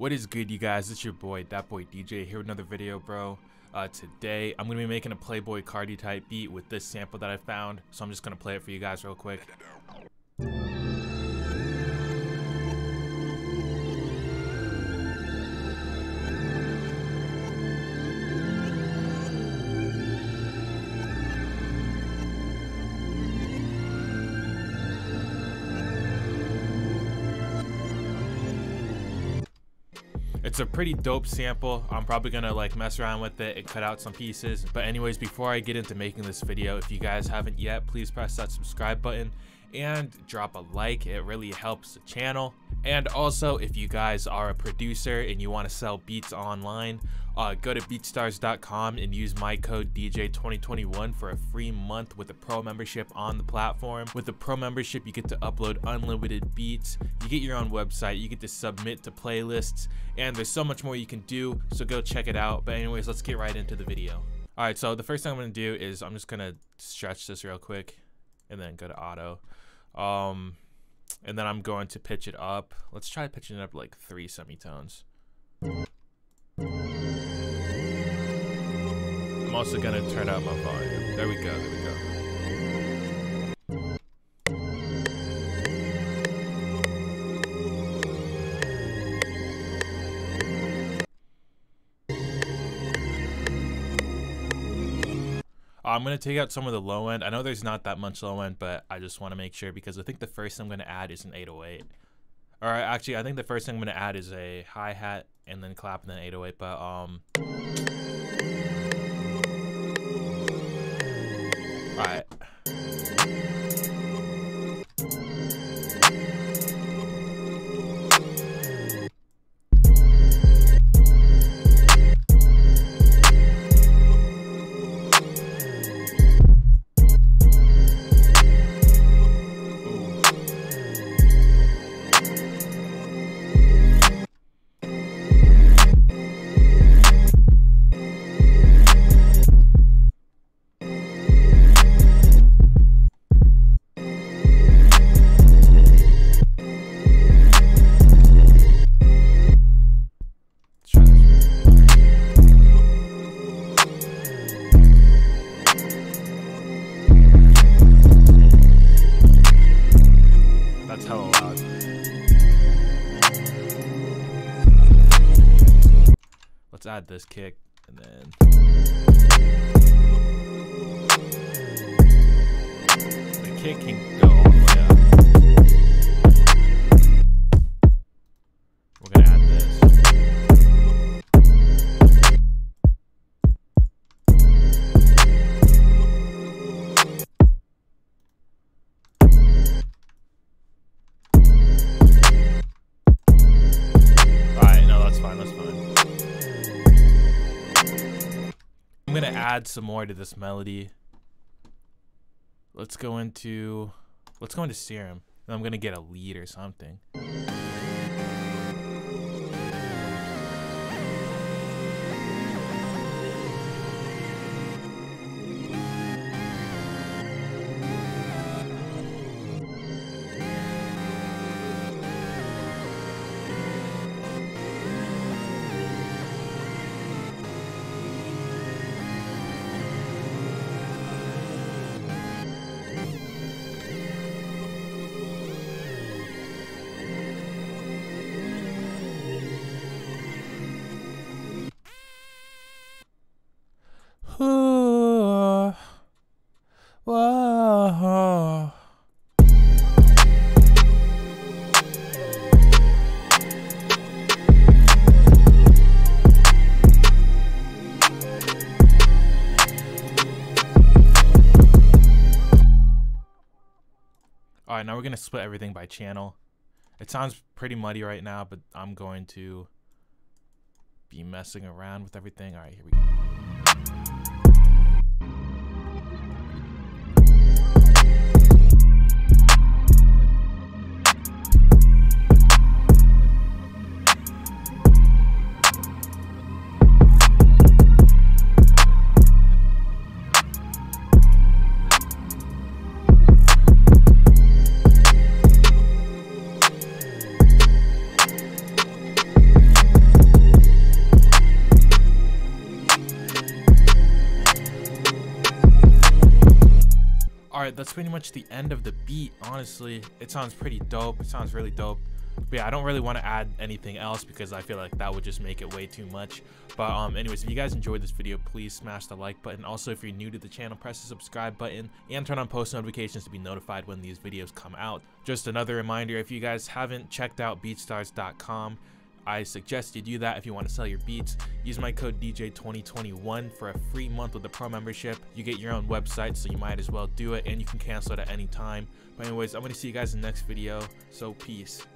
What is good, you guys? It's your boy, DatBoiDJ, here with another video, bro. Uh, today, I'm gonna be making a Playboi Carti type beat with this sample that I found, so I'm just gonna play it for you guys real quick. It's a pretty dope sample. I'm probably gonna like mess around with it and cut out some pieces. But anyways, before I get into making this video, if you guys haven't yet, please press that subscribe button and drop a like. It really helps the channel. And also, if you guys are a producer and you want to sell beats online, uh, go to beatstars.com and use my code DJ2021 for a free month with a pro membership on the platform. With the pro membership, you get to upload unlimited beats, you get your own website, you get to submit to playlists, and there's so much more you can do, so go check it out. But anyways, let's get right into the video. Alright, so the first thing I'm to do is I'm just to stretch this real quick and then go to auto. Um, and then I'm going to pitch it up. Let's try pitching it up like three semitones. I'm also gonna turn up my volume. There we go, there we go. I'm going to take out some of the low end. I know there's not that much low end, but I just want to make sure because I think the first thing I'm going to add is an 808. Or actually, I think the first thing I'm going to add is a hi-hat and then clap and then 808, but um... Alright. That's add this kick and then. The kick can go add some more to this melody. Let's go into let's go into Serum. I'm gonna get a lead or something. Now we're going to split everything by channel. It sounds pretty muddy right now, but I'm going to be messing around with everything. Alright, here we go. Right, that's pretty much the end of the beat, honestly. It sounds pretty dope. It sounds really dope. But yeah, I don't really want to add anything else because I feel like that would just make it way too much. But um, anyways, if you guys enjoyed this video, please smash the like button. Also, if you're new to the channel, press the subscribe button and turn on post notifications to be notified when these videos come out. Just another reminder, if you guys haven't checked out beatstars.com, I suggest you do that if you want to sell your beats. Use my code DJ2021 for a free month with the pro membership. You get your own website, so you might as well do it, and you can cancel it at any time. But anyways, I'm going to see you guys in the next video, so peace.